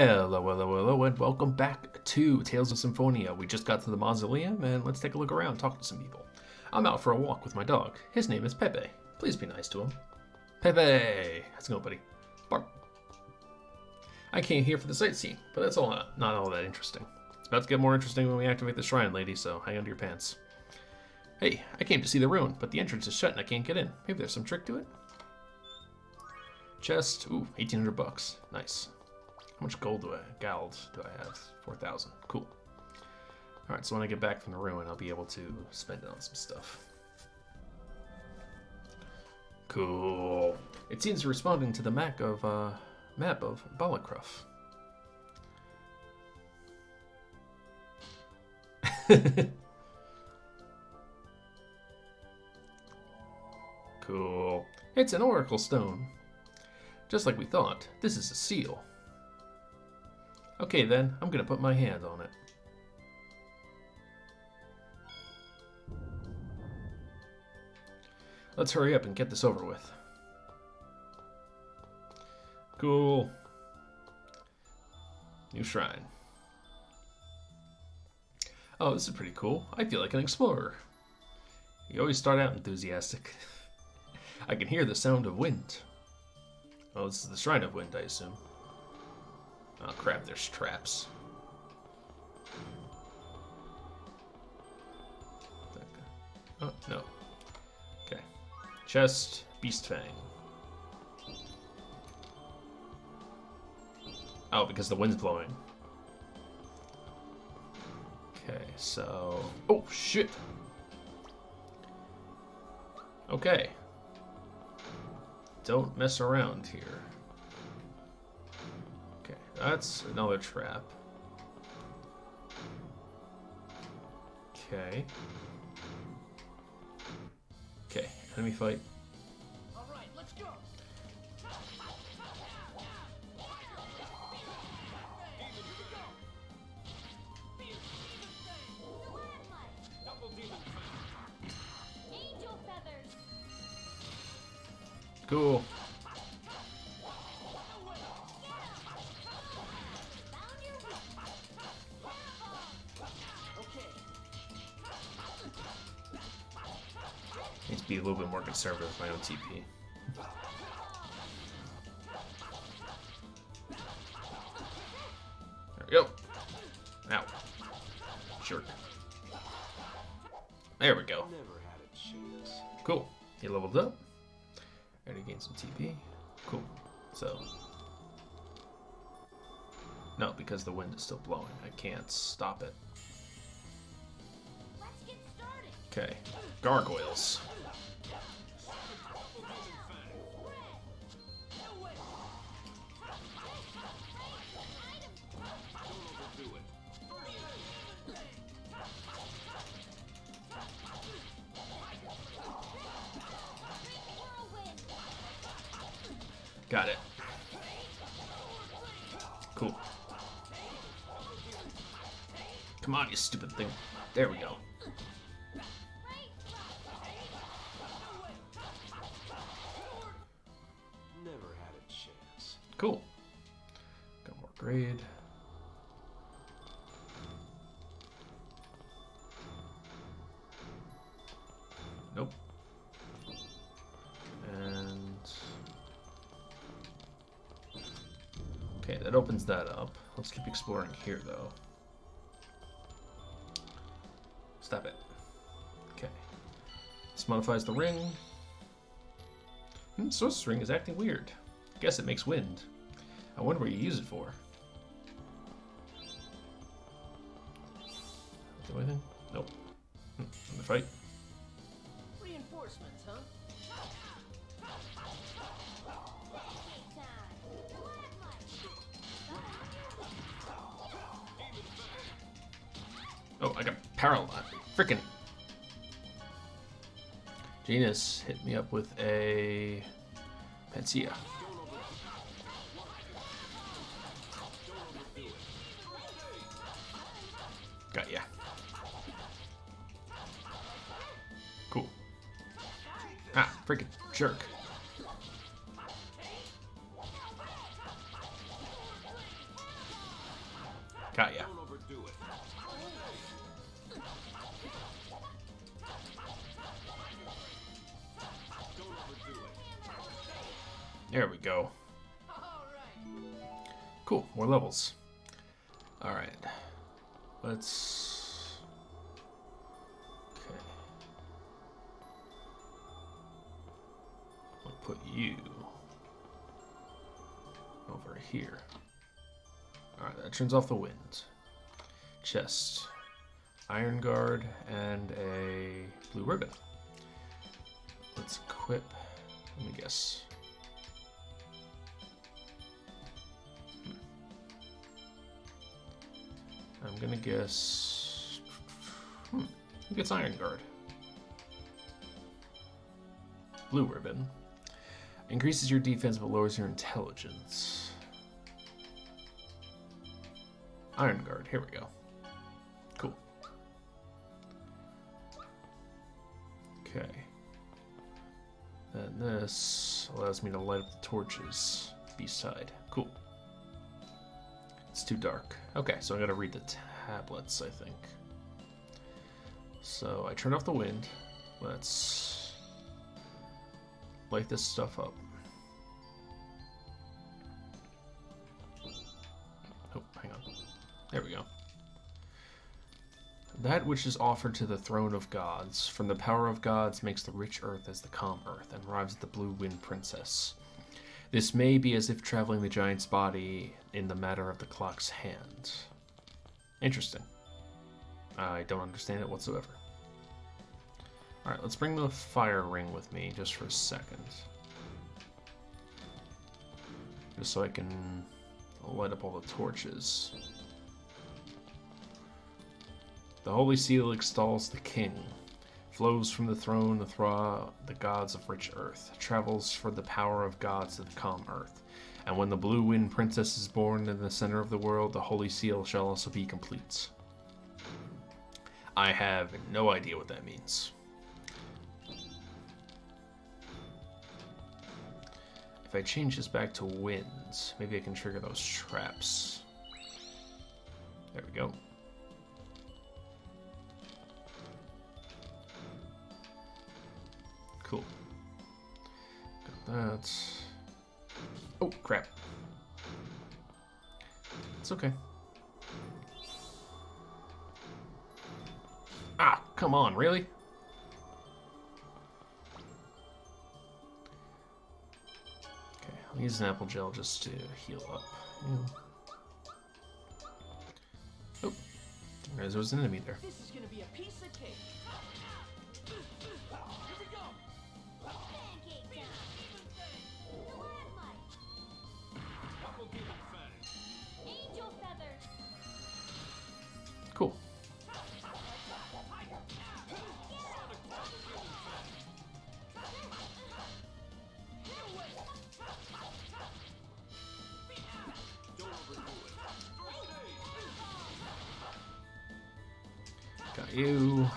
Hello, hello, hello, and welcome back to Tales of Symphonia. We just got to the mausoleum, and let's take a look around, talk to some people. I'm out for a walk with my dog. His name is Pepe. Please be nice to him. Pepe! How's it going, buddy? Bark. I came here for the sightseeing, but that's all not, not all that interesting. It's about to get more interesting when we activate the shrine, lady, so hang on to your pants. Hey, I came to see the ruin, but the entrance is shut and I can't get in. Maybe there's some trick to it? Chest, ooh, 1800 bucks. Nice. How much gold do I, gold do I have? 4,000. Cool. Alright, so when I get back from the ruin, I'll be able to spend it on some stuff. Cool. It seems responding to the map of, uh, map of Balacruf. cool. It's an oracle stone. Just like we thought, this is a seal. Okay then, I'm gonna put my hand on it. Let's hurry up and get this over with. Cool. New shrine. Oh, this is pretty cool. I feel like an explorer. You always start out enthusiastic. I can hear the sound of wind. Oh, this is the Shrine of Wind, I assume. Oh crap, there's traps. Oh, no. Okay. Chest, Beast Fang. Oh, because the wind's blowing. Okay, so... Oh, shit! Okay. Don't mess around here. That's another trap. Okay. Okay, enemy fight. A little bit more conservative with my own TP. There we go. Ow. Jerk. There we go. Never had a chance. Cool. He leveled up. Already gained some TP. Cool. So. No, because the wind is still blowing. I can't stop it. Let's. Okay. Gargoyles. Got it. Cool. Come on, you stupid thing. There we go. Let's keep exploring here, though. Stop it. Okay. This modifies the ring. Hmm, Sorcerer's Ring is acting weird. Guess it makes wind. I wonder what you use it for. Do anything? Nope. Hmm, Another fight. Genis hit me up with a Pansia. Got ya. Cool. Ah, freaking jerk. Levels. Alright. Let's. Okay. I'll put you over here. Alright, that turns off the wind. Chest. Iron Guard and a blue ribbon. Let's equip. Let me guess. Gonna guess. Hmm. Who gets Iron Guard? Blue ribbon. Increases your defense but lowers your intelligence. Iron Guard, here we go. Cool. Okay. And this allows me to light up the torches beside. Cool. It's too dark. Okay, so I gotta read the tablets, I think. So I turn off the wind. Let's light this stuff up. Oh, hang on. There we go. That which is offered to the throne of gods, from the power of gods, makes the rich earth as the calm earth, and arrives at the blue wind princess. This may be as if traveling the giant's body in the matter of the clock's hand. Interesting. I don't understand it whatsoever. Alright, let's bring the fire ring with me just for a second. Just so I can light up all the torches. The Holy Seal extols the King, flows from the throne the thra the gods of rich earth, travels for the power of gods to the calm earth. And when the blue wind princess is born in the center of the world, the Holy Seal shall also be complete. I have no idea what that means. If I change this back to winds, maybe I can trigger those traps. There we go. Cool. Got that. Oh, crap. It's okay. Ah, come on, really? Okay, I'll use an apple gel just to heal up. Yeah. Oh, didn't realize there was an enemy there. This is gonna be a piece of cake. You.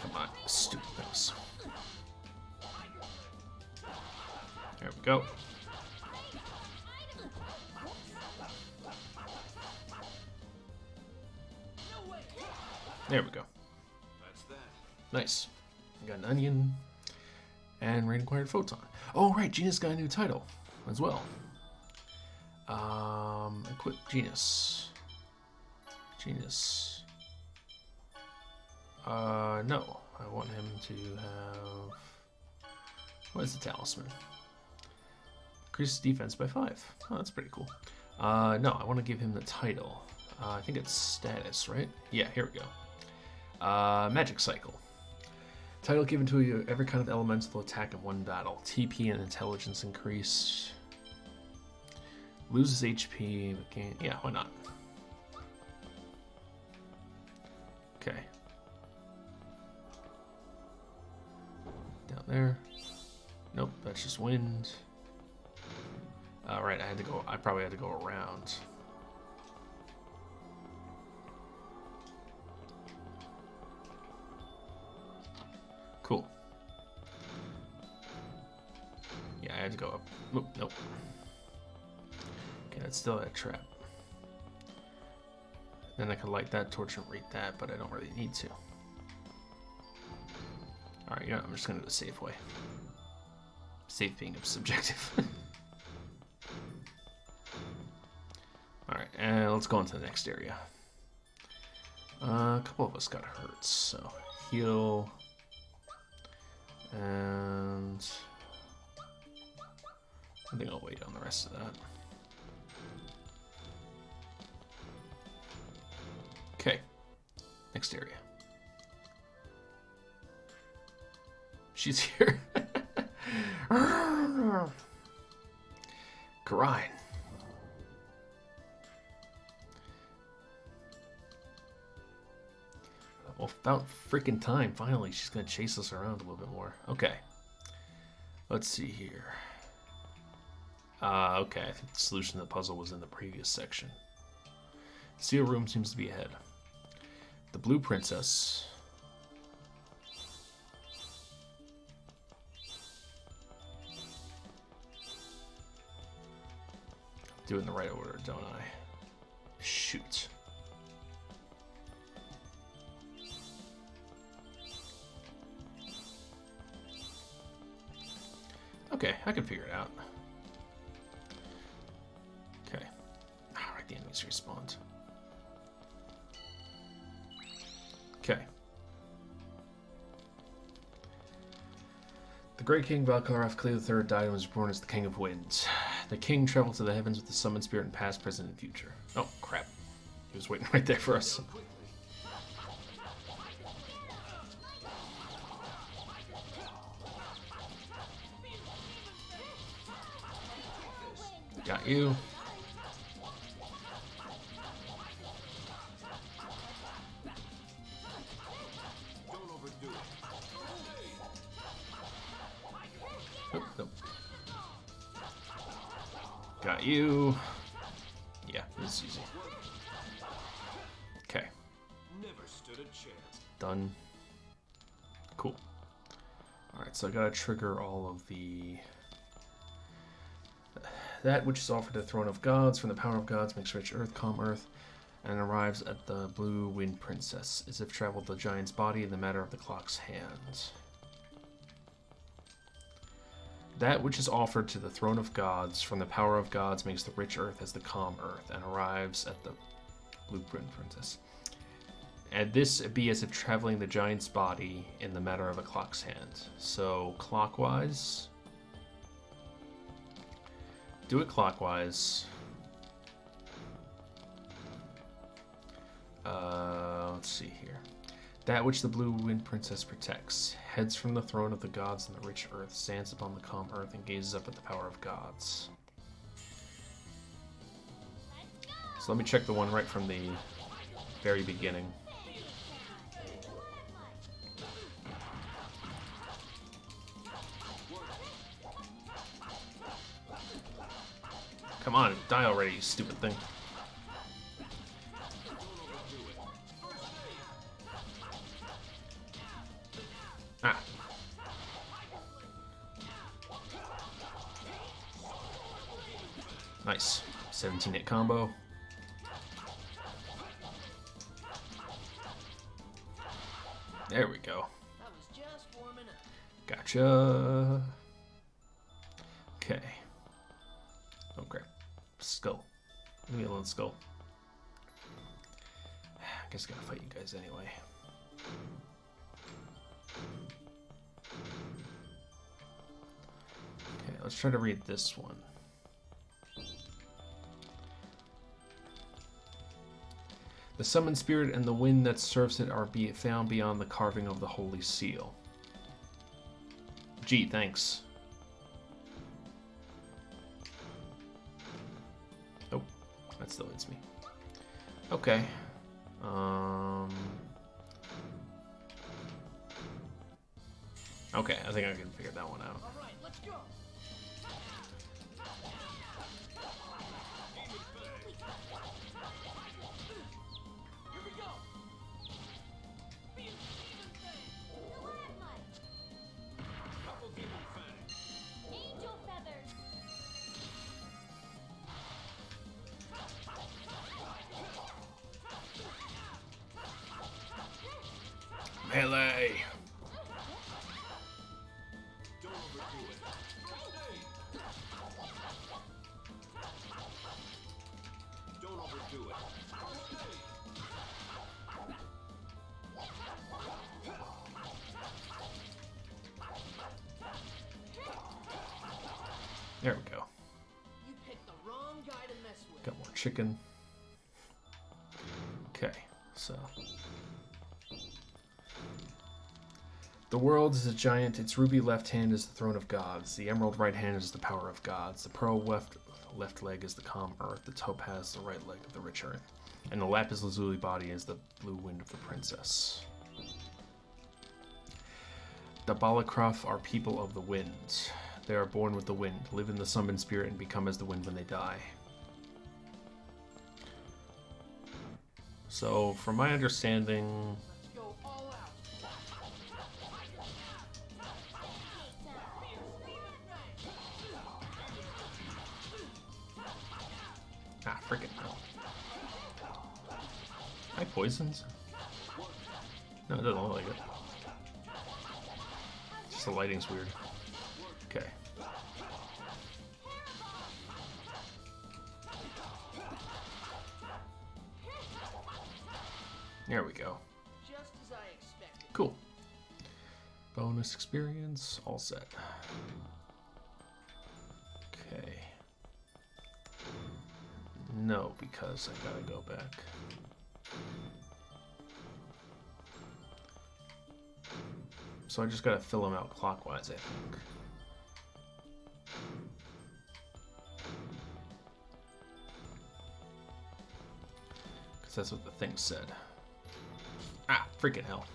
Come on, stupid mouse. There we go. There we go. Nice. I got an onion and Raine acquired photon. Oh right, Genis got a new title as well. Um, equip Genis. Genis. Uh, no. I want him to have. What is the talisman? Increases defense by five. Oh, that's pretty cool. Uh, no, I want to give him the title. Uh, I think it's status, right? Yeah, here we go. Uh, magic cycle. Title given to you every kind of elemental attack in one battle. TP and intelligence increase. Loses HP. Yeah, why not? Okay. Down there. Nope, that's just wind. All right, I had to go. I probably had to go around. Cool. Yeah, I had to go up. Oop, nope. Okay, that's still a trap. Then I could light that torch and read that, but I don't really need to. Alright, you know, I'm just gonna do the safe way. Safe being subjective. Alright, and let's go on to the next area. Uh, a couple of us got hurt, so heal. And I think I'll wait on the rest of that. Okay, next area. She's here. Karine. Well, about freaking time, finally, she's gonna chase us around a little bit more. Okay. Let's see here. Uh, okay, I think the solution to the puzzle was in the previous section. Seal room seems to be ahead. The Blue Princess. Do it in the right order, don't I? Shoot. Okay, I can figure it out. Okay. Ah, Alright, the enemies respawned. Okay. The great king Valkarov Klee III died and was born as the King of Winds. The king traveled to the heavens with the summoned spirit in past, present, and future. Oh, crap. He was waiting right there for us. Got you. You. Yeah, this is easy. Okay, Never stood a chance. done. Cool. Alright, so I gotta trigger all of the. That which is offered to the throne of gods from the power of gods makes rich earth, calm earth, and arrives at the blue wind princess, as if traveled the giant's body in the matter of the clock's hand. That which is offered to the throne of gods from the power of gods makes the rich earth as the calm earth, and arrives at the blueprint princess. And this be as if traveling the giant's body in the matter of a clock's hand. So clockwise. Do it clockwise. Uh, let's see here. That which the blue wind princess protects heads from the throne of the gods in the rich earth, stands upon the calm earth, and gazes up at the power of gods. So let me check the one right from the very beginning. Come on, die already, you stupid thing. Nice. 17 hit combo. There we go. Gotcha. Okay. Oh crap. Skull. Leave me alone, skull. I guess I gotta fight you guys anyway. Okay, let's try to read this one. The summoned spirit and the wind that serves it are be found beyond the carving of the holy seal. Gee, thanks. Oh, that still hits me. Okay. Um. Okay, I think I can figure that one out. All right, let's go. Chicken. Okay, so. The world is a giant. Its ruby left hand is the throne of gods. The emerald right hand is the power of gods. The pearl left left leg is the calm earth. The topaz the right leg of the rich earth. And the lapis lazuli body is the blue wind of the princess. The Balacruf are people of the wind. They are born with the wind, live in the summoned spirit, and become as the wind when they die. So, from my understanding, because I gotta go back. So I just gotta fill them out clockwise, I think. Because that's what the thing said. Ah, freaking hell.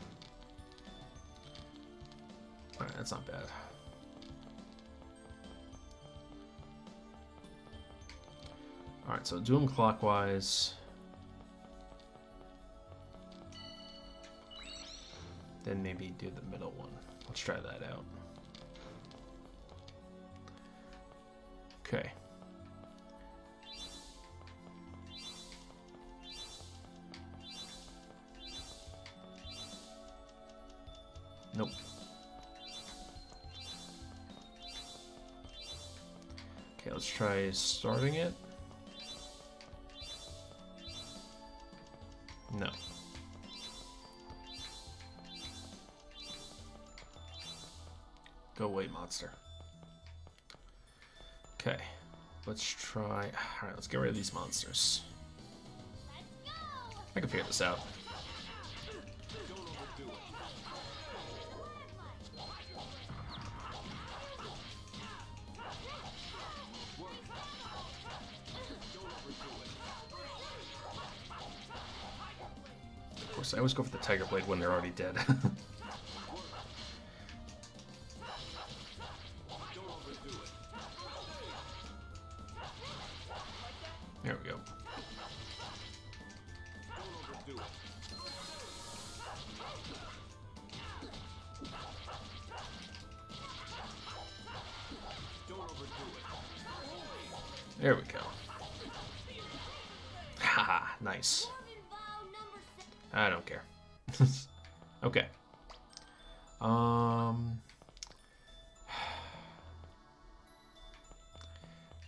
Alright, that's not bad. So do them clockwise. Then maybe do the middle one. Let's try that out. Okay. Nope. Okay, let's try starting it. Monster. Okay, let's try. Alright, let's get rid of these monsters. I can figure this out. Of course, I always go for the Tiger Blade when they're already dead. There we go. Haha, nice. I don't care. okay. Um.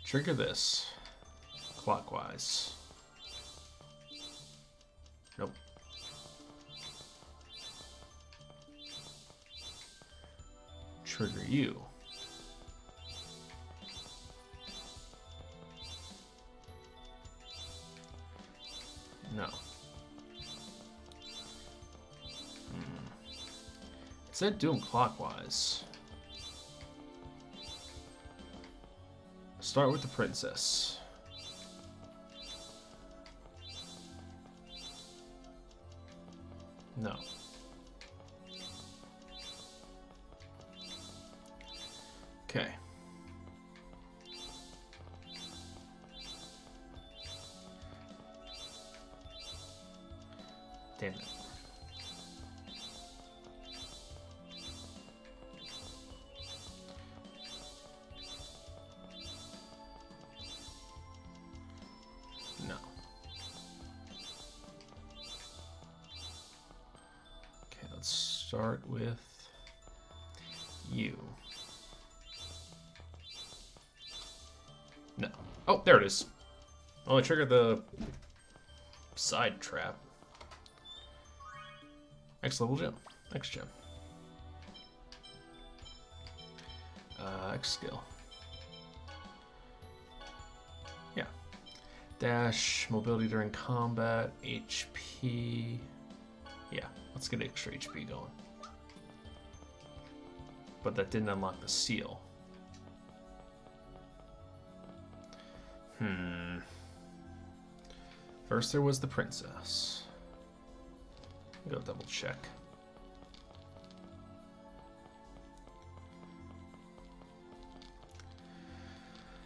Trigger this clockwise. Nope. Trigger you. No. It said do them clockwise. Start with the princess. No. Okay. Damn it. No. Okay, let's start with you. No. Oh, there it is. I triggered the side trap. X level gem. X gem. Uh, X skill. Yeah. Dash, mobility during combat, HP. Yeah, let's get extra HP going. But that didn't unlock the seal. Hmm. First there was the princess. Go double check.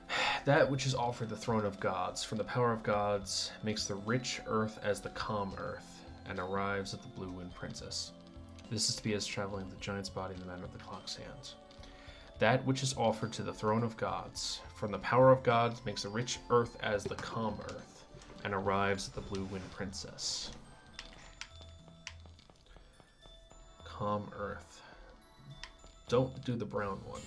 That which is offered the throne of gods from the power of gods makes the rich earth as the calm earth and arrives at the blue wind princess. This is to be as traveling the giant's body in the manner of the clock's hands. That which is offered to the throne of gods from the power of gods makes the rich earth as the calm earth and arrives at the blue wind princess. Calm earth. Don't do the brown one.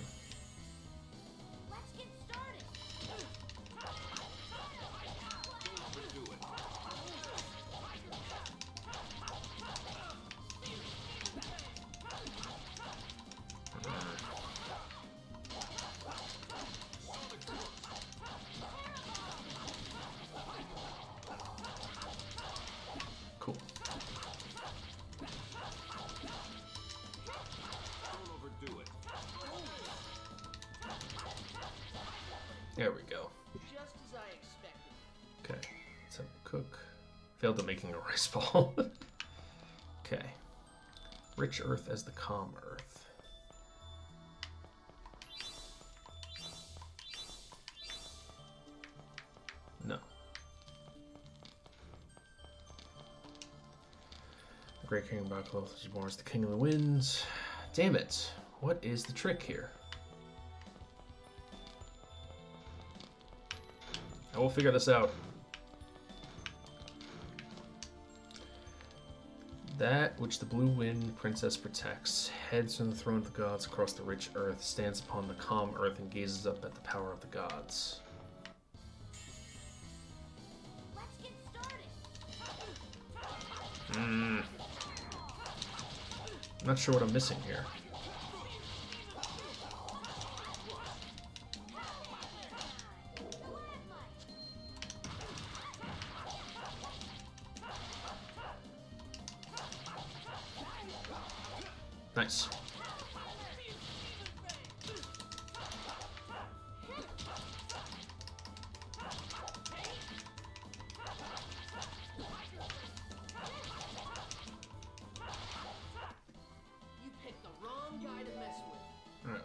Failed making a rice ball. okay. Rich earth as the calm earth. No. The Great King of Bakloth was born as the King of the Winds. Damn it. What is the trick here? I will figure this out. That which the blue wind princess protects heads from the throne of the gods across the rich earth, stands upon the calm earth, and gazes up at the power of the gods. Let's get started. Hmm. I'm not sure what I'm missing here.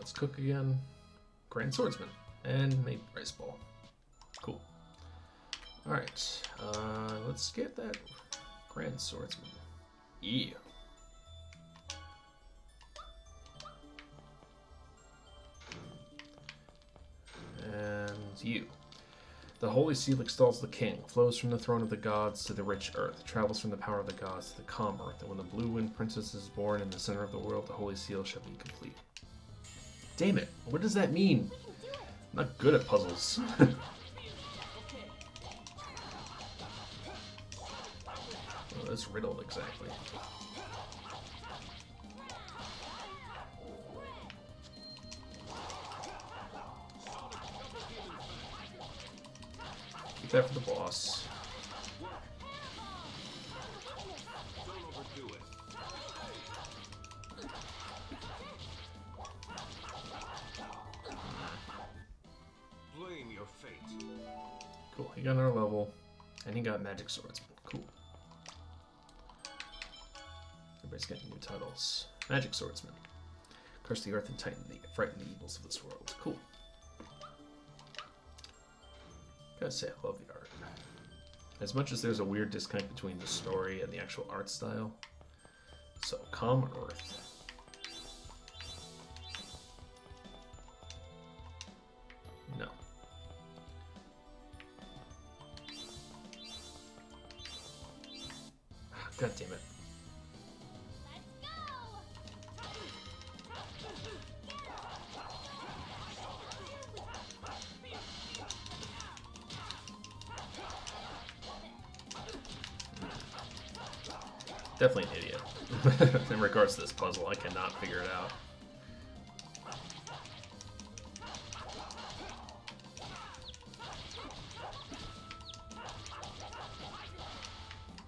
Let's cook again. Grand Swordsman. And make rice ball. Cool. Alright, uh, let's get that Grand Swordsman. Yeah. And you. The holy seal extols the king, flows from the throne of the gods to the rich earth, travels from the power of the gods to the calm earth, and when the blue wind princess is born in the center of the world, the holy seal shall be complete. Damn it, what does that mean? I'm not good at puzzles. well, that's riddled exactly. Keep that for the boss. He got another level, and he got Magic swords. Cool. Everybody's getting new titles. Magic Swordsman. Curse the earth and tighten the frighten the evils of this world. Cool. Gotta say, I love the art. As much as there's a weird disconnect between the story and the actual art style. So, Calm Earth. God damn it. Definitely an idiot. In regards to this puzzle, I cannot figure it out.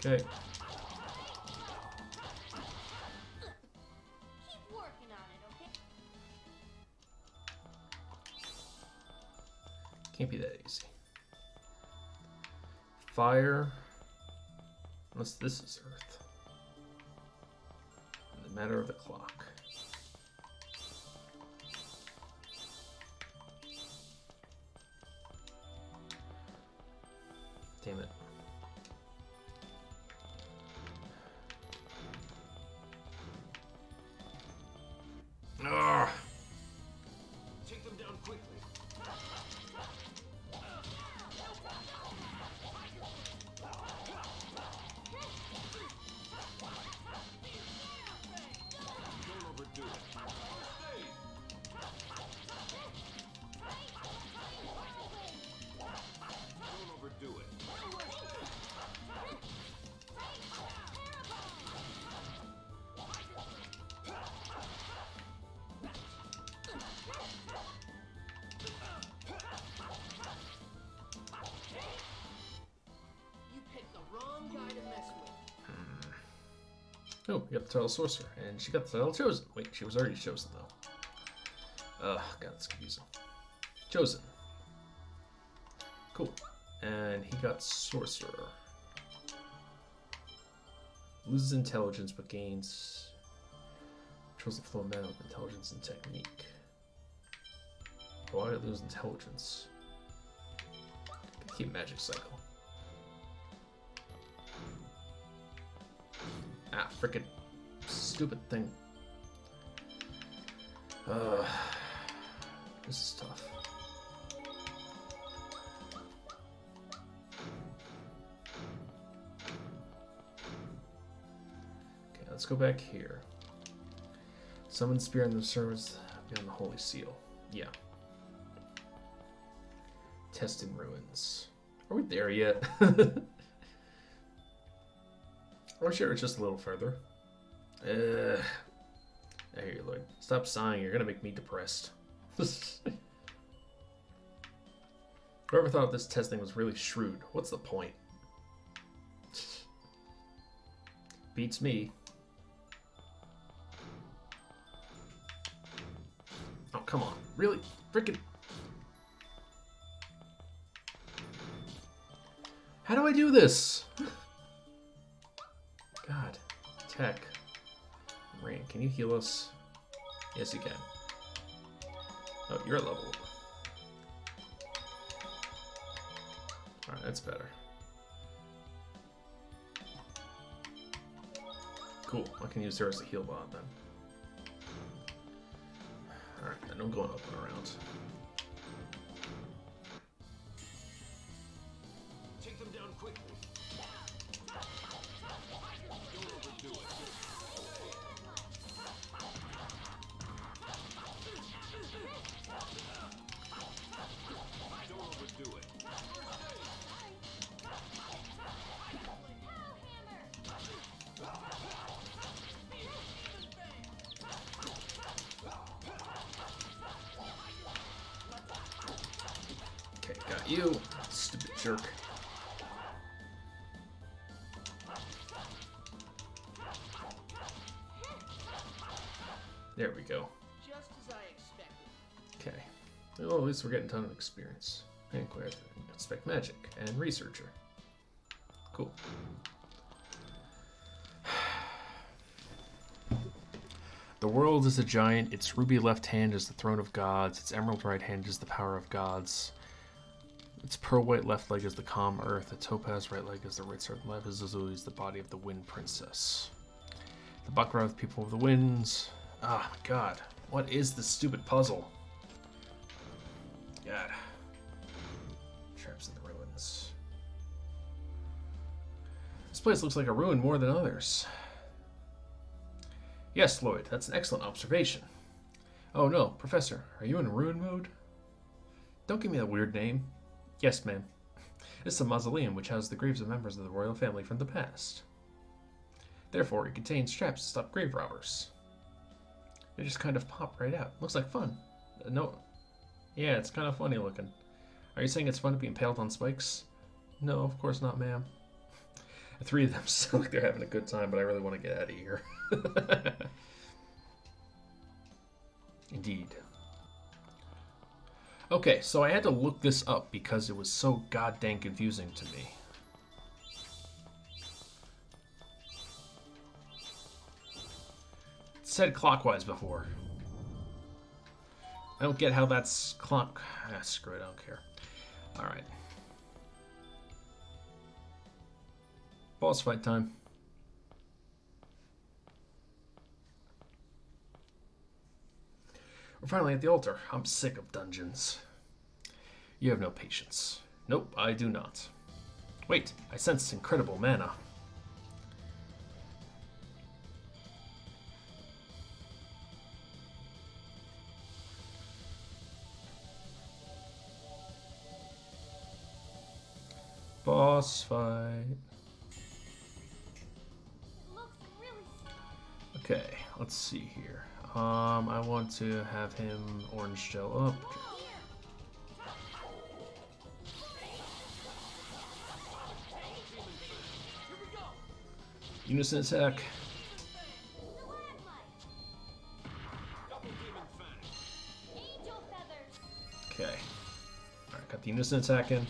Okay. Oh, we got the title Sorcerer, and she got the title Chosen. Wait, she was already chosen, though. Ugh, God, that's confusing. Chosen. Cool. And he got Sorcerer. Loses intelligence, but gains... Controls the flow of mana with intelligence and technique. Why did it lose intelligence? Keep magic cycle. Frickin' stupid thing. Uh, this is tough. Okay, let's go back here. Summon spear in the service beyond the holy seal. Yeah. Test in ruins. Are we there yet? Or sure, it's just a little further. Uh, I hear you, Lloyd. Stop sighing. You're gonna make me depressed. Whoever thought this testing was really shrewd, what's the point? Beats me. Oh, come on. Really? Freaking. How do I do this? Tech. Raine, can you heal us? Yes, you can. Oh, you're at level. Alright, that's better. Cool, I can use her as a heal bot then. Alright, and I'm going up and around. We go. Just as I expected. Okay. Well, at least we're getting a ton of experience. And inspect magic and researcher. Cool. The world is a giant. Its ruby left hand is the throne of gods. Its emerald right hand is the power of gods. Its pearl white left leg is the calm earth. its topaz right leg is the ritz earth. Left is is the body of the wind princess. The Buckroth people of the winds. Ah, my god. What is this stupid puzzle? God. Traps in the ruins. This place looks like a ruin more than others. Yes, Lloyd, that's an excellent observation. Oh no, Professor, are you in ruin mode? Don't give me that weird name. Yes, ma'am. It's a mausoleum which houses the graves of members of the royal family from the past. Therefore, it contains traps to stop grave robbers. They just kind of pop right out. Looks like fun. No. Yeah, it's kind of funny looking. Are you saying it's fun to be impaled on spikes? No, of course not, ma'am. The three of them sound like they're having a good time, but I really want to get out of here. Indeed. Okay, so I had to look this up because it was so goddamn confusing to me. Said clockwise before. I don't get how that's clock. Ah, screw it, I don't care. Alright. Boss fight time. We're finally at the altar. I'm sick of dungeons. You have no patience. Nope, I do not. Wait, I sense incredible mana. Boss fight. Okay, let's see here. Um, I want to have him orange gel up. Unison attack. Okay. Alright, got the unison attack in.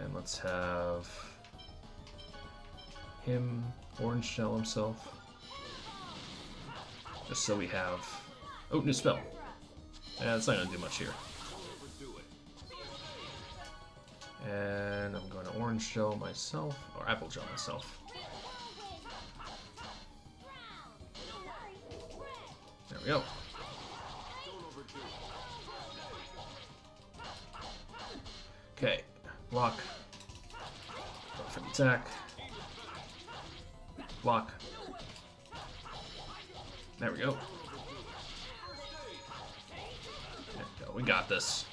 And let's have him orange shell himself. Just so we have. Oh, new spell. Yeah, that's not gonna do much here. And I'm going to orange gel myself, or apple gel myself. There we go. Okay, block. The attack. Block. There we go. There we go. We got this.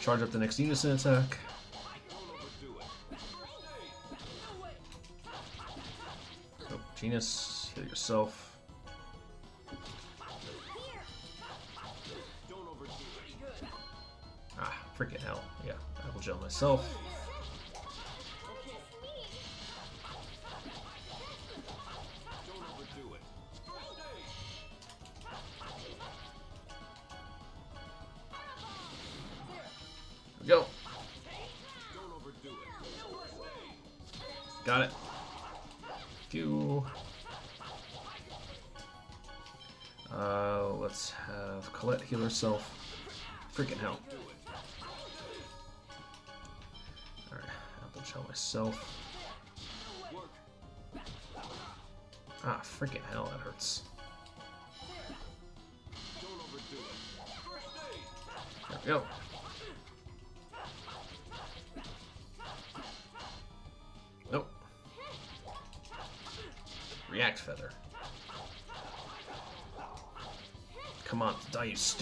Charge up the next unison attack. Oh, Genis, heal yourself. Myself.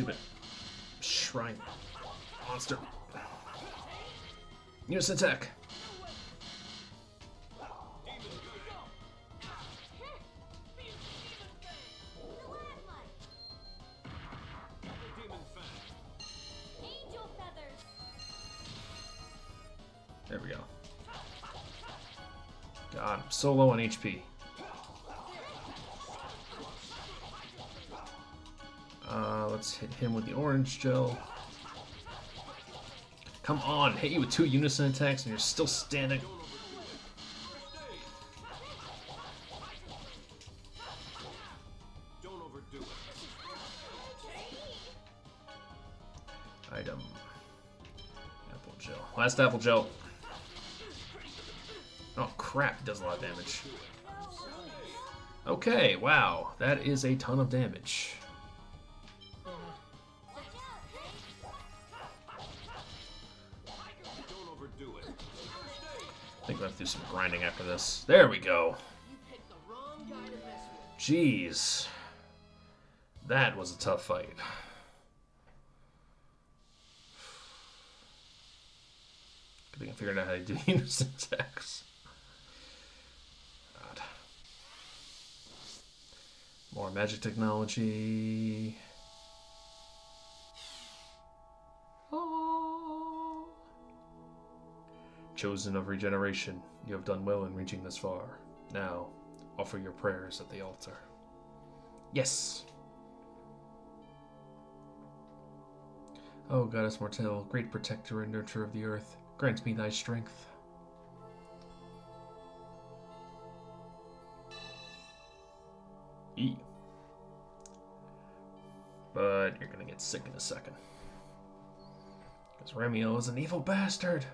Stupid shrine monster. Unison attack. There we go. God, I'm so low on HP. Let's hit him with the orange gel. Come on, hit you with two unison attacks and you're still standing. Item. Apple gel. Last apple gel. Oh crap, it does a lot of damage. Okay, wow, that is a ton of damage. Grinding after this. There we go. Jeez. That was a tough fight. Good thing I figured out how to do unison attacks. More magic technology. Chosen of regeneration, you have done well in reaching this far. Now, offer your prayers at the altar. Yes. O goddess Martel, great protector and nurturer of the earth, grant me thy strength. E. But you're gonna get sick in a second. Because Remiel is an evil bastard.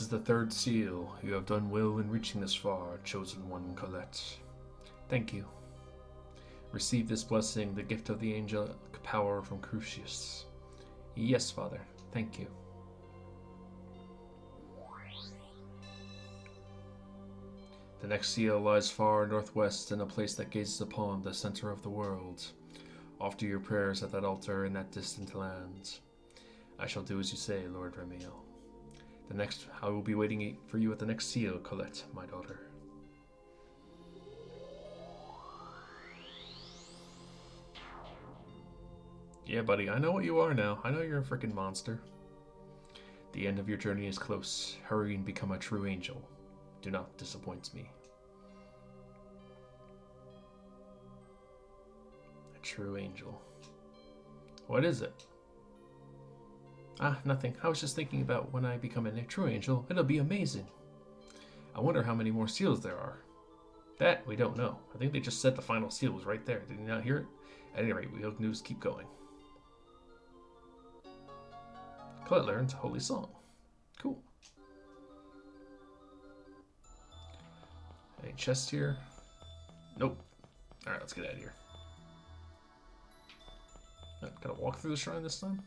This is the third seal. You have done well in reaching this far, chosen one Colette. Thank you. Receive this blessing, the gift of the angelic power from Cruxis. Yes, Father. Thank you. The next seal lies far northwest in a place that gazes upon the center of the world. Offer your prayers at that altar in that distant land. I shall do as you say, Lord Remiel. The next, I will be waiting for you at the next seal, Colette, my daughter. Yeah, buddy, I know what you are now. I know you're a freaking monster. The end of your journey is close. Hurry and become a true angel. Do not disappoint me. A true angel. What is it? Ah, nothing. I was just thinking about when I become a true angel, it'll be amazing. I wonder how many more seals there are. That we don't know. I think they just said the final seal was right there. Did you not hear it? At any rate, we hope news keep going. Colette learns Holy Song. Cool. Any chest here? Nope. Alright, let's get out of here. Gotta walk through the shrine this time?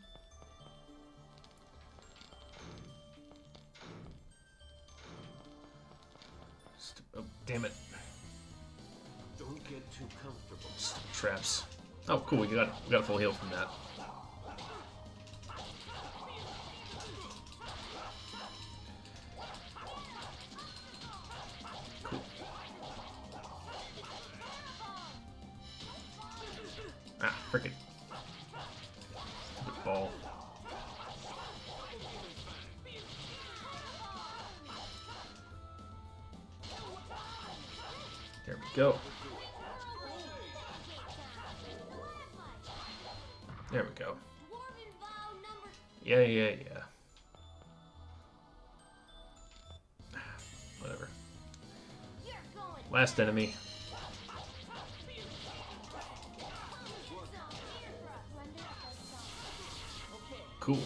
Damn it. Don't get too comfortable. Traps. Oh, cool. We got we got a full heal from that. There we go. There we go. Yeah, yeah, yeah. Whatever. Last enemy. Cool.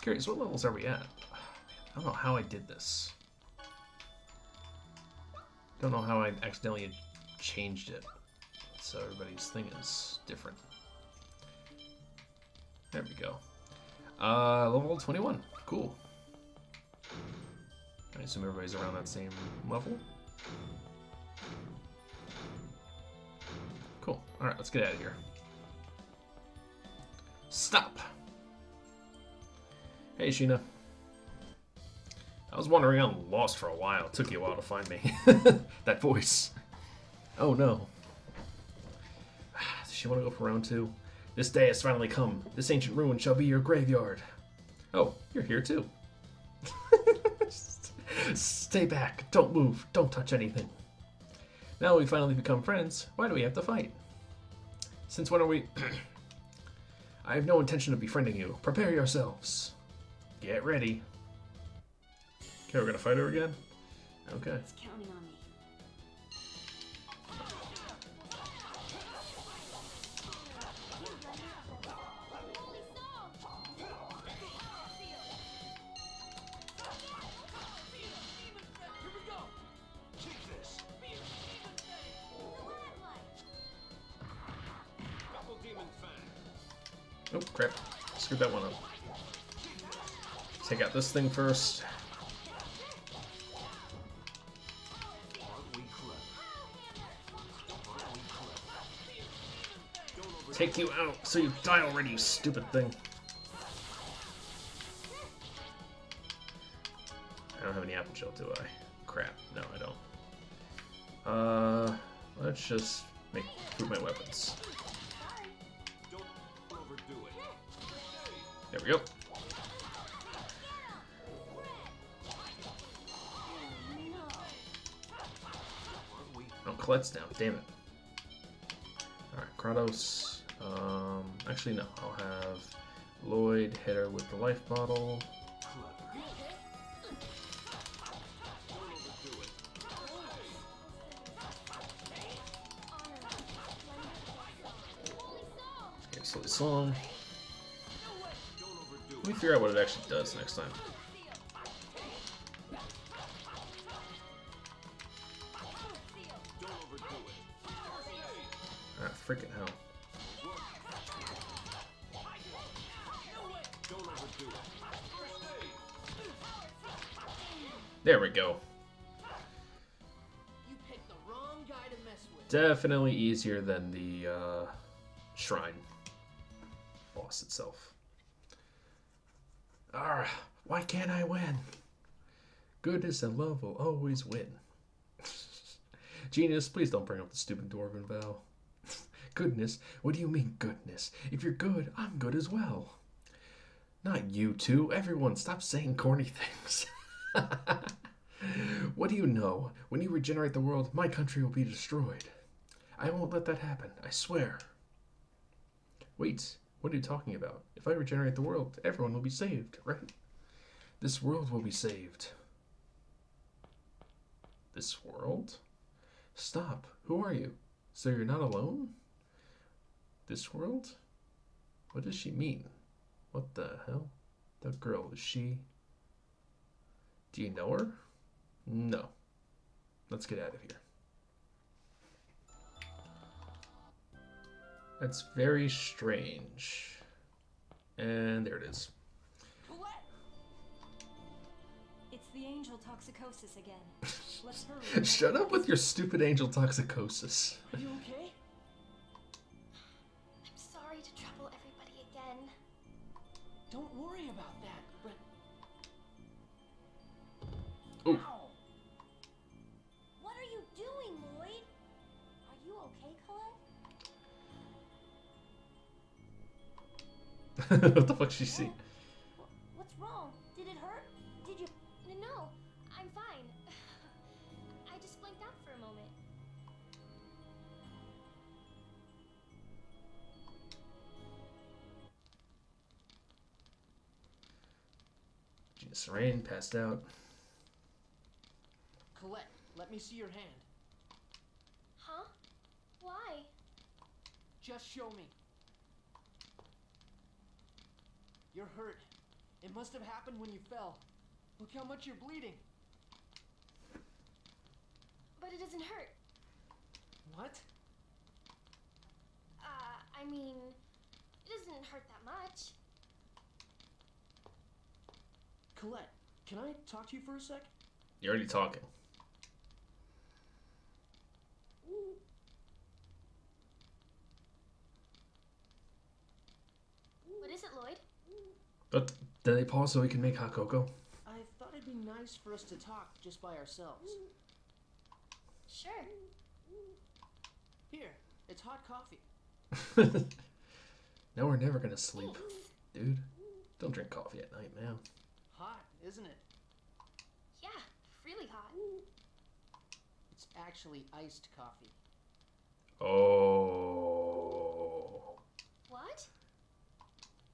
Curious, what levels are we at? I don't know how I did this. Don't know how I accidentally changed it. So everybody's thing is different. There we go. Uh, level 21. Cool. I assume everybody's around that same level. Cool. Alright, let's get out of here. Stop! Hey, Sheena. I was wandering out lost for a while. It took you a while to find me. that voice. Oh no. Does she want to go for round two? This day has finally come. This ancient ruin shall be your graveyard. Oh, you're here too. Stay back. Don't move. Don't touch anything. Now we finally become friends. Why do we have to fight? Since when are we. I have no intention of befriending you. Prepare yourselves. Get ready. Okay, we're gonna fight her again? Okay. Thing first. Take you out so you die already, you stupid thing. I don't have any apple gel, do I? Crap. No, I don't. Uh, let's just make improve my weapons. There we go. We Colette's down. Damn it. Alright, Kratos. Um, actually, no. I'll have Lloyd hit her with the life bottle. Okay, slowly. Don't Let me figure out what it actually does next time. Definitely easier than the uh, shrine boss itself. Ah, why can't I win? Goodness and love will always win. Genius, please don't bring up the stupid dwarven vow. goodness? What do you mean, goodness? If you're good, I'm good as well. Not you two. Everyone, stop saying corny things. what do you know? When you regenerate the world, my country will be destroyed. I won't let that happen, I swear. Wait, what are you talking about? If I regenerate the world, everyone will be saved, right? This world will be saved. This world? Stop. Who are you? So you're not alone? This world? What does she mean? What the hell? That girl, is she. Do you know her? No. Let's get out of here. That's very strange. And there it is. Colette! It's the angel toxicosis again. Let's hurry. Shut up with your stupid angel toxicosis. Are you okay? I'm sorry to trouble everybody again. Don't worry about that, what the fuck she see? What's wrong? Did it hurt? Did you? No, I'm fine. I just blanked out for a moment. Gina Serene passed out. Colette, let me see your hand. Huh? Why? Just show me. You're hurt. It must have happened when you fell. Look how much you're bleeding. But it doesn't hurt. What? Uh, I mean, it doesn't hurt that much. Colette, can I talk to you for a sec? You're already talking. What is it, Lloyd? But Did they pause so we can make hot cocoa? I thought it'd be nice for us to talk just by ourselves. Sure. Here, it's hot coffee. now we're never gonna sleep, dude. Don't drink coffee at night, man. Hot, isn't it? Yeah, really hot. It's actually iced coffee. Oh. What?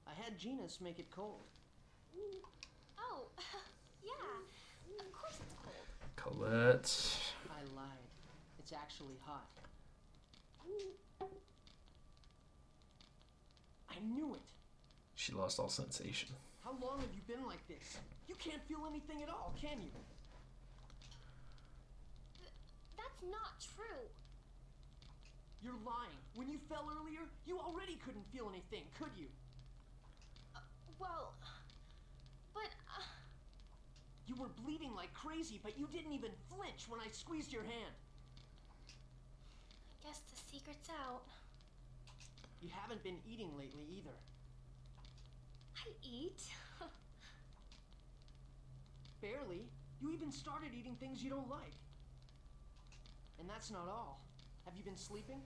I had Genis make it cold. Oh, yeah. Of course it's cold. Colette. I lied. It's actually hot. I knew it. She lost all sensation. How long have you been like this? You can't feel anything at all, can you? That's not true. You're lying. When you fell earlier, you already couldn't feel anything, could you? Well, but uh, You were bleeding like crazy, but you didn't even flinch when I squeezed your hand. I guess the secret's out. You haven't been eating lately either. I eat. Barely. You even started eating things you don't like. And that's not all. Have you been sleeping?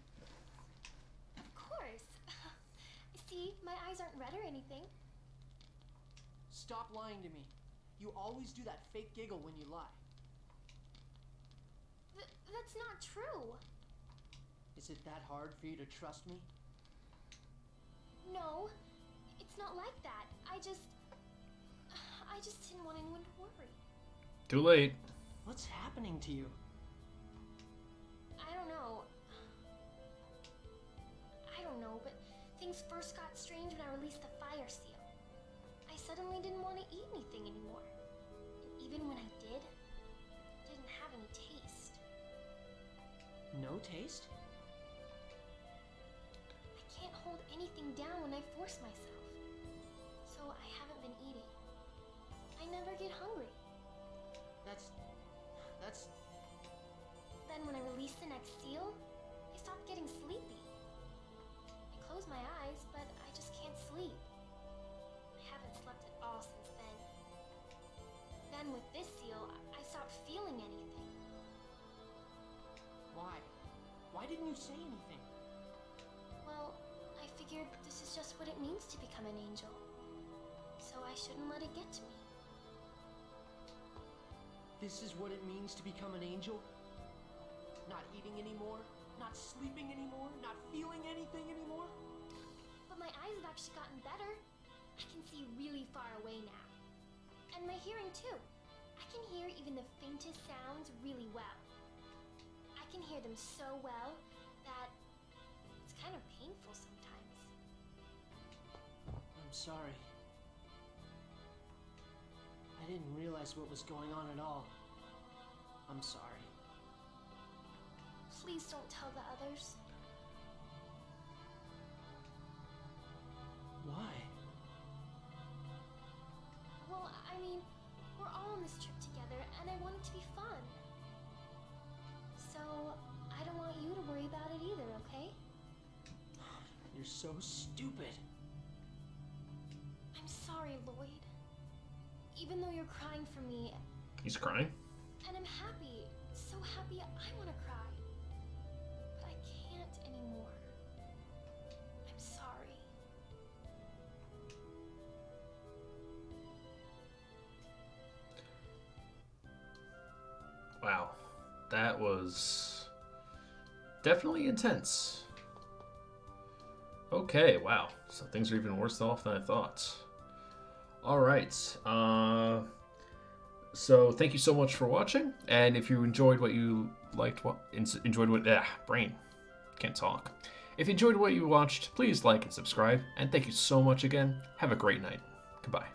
of course. See, my eyes aren't red or anything. Stop lying to me. You always do that fake giggle when you lie. Th- that's not true. Is it that hard for you to trust me? No, it's not like that. I just. I just didn't want anyone to worry. Too late. What's happening to you? I don't know. I don't know, but things first got strange when I released the fire seal. I suddenly didn't want to eat anything anymore. And even when I did, it didn't have any taste. No taste? I can't hold anything down when I force myself. So I haven't been eating. I never get hungry. That's. That's. Then when I release the next seal, I stop getting sleepy. I close my eyes, but I just can't sleep. Then with this seal, I- I stopped feeling anything. Why? Why didn't you say anything? Well, I figured this is just what it means to become an angel. So I shouldn't let it get to me. This is what it means to become an angel? Not eating anymore? Not sleeping anymore? Not feeling anything anymore? But my eyes have actually gotten better. I can see really far away now. And my hearing too. I can hear even the faintest sounds really well. I can hear them so well that it's kind of painful sometimes. I'm sorry. I didn't realize what was going on at all. I'm sorry. Please don't tell the others. Why? Well, I mean, on this trip together, and I want it to be fun. So, I don't want you to worry about it either, okay? You're so stupid. I'm sorry, Lloyd. Even though you're crying for me, He's crying. and I'm happy, so happy I want to cry. Wow. That was definitely intense. Okay, wow. So things are even worse off than I thought. All right. Uh, so thank you so much for watching. And if you enjoyed what you liked, what enjoyed what, ah, brain, can't talk. If you enjoyed what you watched, please like and subscribe. And thank you so much again. Have a great night. Goodbye.